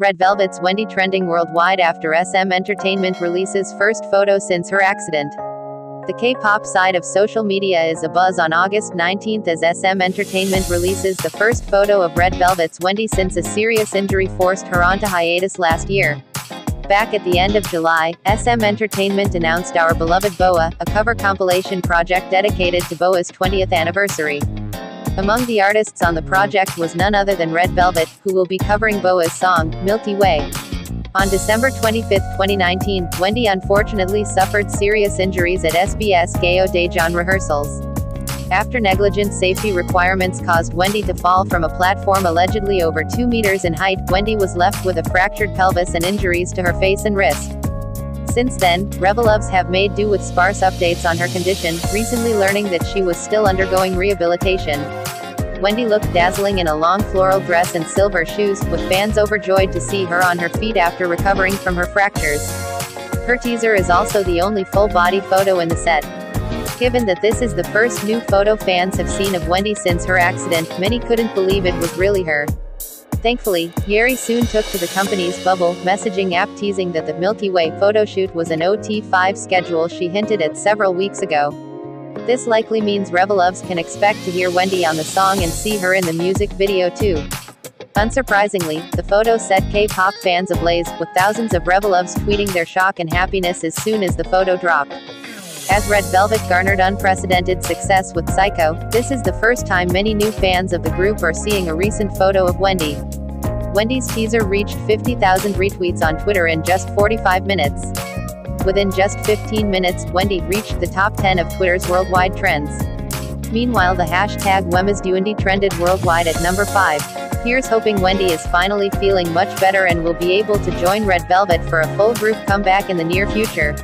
Red Velvet's Wendy trending worldwide after SM Entertainment releases first photo since her accident. The K-pop side of social media is abuzz on August 19 as SM Entertainment releases the first photo of Red Velvet's Wendy since a serious injury forced her onto hiatus last year. Back at the end of July, SM Entertainment announced Our Beloved BoA, a cover compilation project dedicated to BoA's 20th anniversary. Among the artists on the project was none other than Red Velvet, who will be covering BoA's song, Milky Way. On December 25, 2019, Wendy unfortunately suffered serious injuries at SBS Gayo Daejeon rehearsals. After negligent safety requirements caused Wendy to fall from a platform allegedly over 2 meters in height, Wendy was left with a fractured pelvis and injuries to her face and wrist. Since then, Reveloves have made do with sparse updates on her condition, recently learning that she was still undergoing rehabilitation. Wendy looked dazzling in a long floral dress and silver shoes, with fans overjoyed to see her on her feet after recovering from her fractures. Her teaser is also the only full-body photo in the set. Given that this is the first new photo fans have seen of Wendy since her accident, many couldn't believe it was really her. Thankfully, Yeri soon took to the company's bubble messaging app teasing that the Milky Way photoshoot was an OT5 schedule she hinted at several weeks ago. This likely means Reveloves can expect to hear Wendy on the song and see her in the music video too. Unsurprisingly, the photo set K-pop fans ablaze, with thousands of Reveloves tweeting their shock and happiness as soon as the photo dropped. As Red Velvet garnered unprecedented success with Psycho, this is the first time many new fans of the group are seeing a recent photo of Wendy. Wendy's teaser reached 50,000 retweets on Twitter in just 45 minutes. Within just 15 minutes, Wendy reached the top 10 of Twitter's worldwide trends. Meanwhile, the hashtag WeMissWendy trended worldwide at number 5. Here's hoping Wendy is finally feeling much better and will be able to join Red Velvet for a full group comeback in the near future.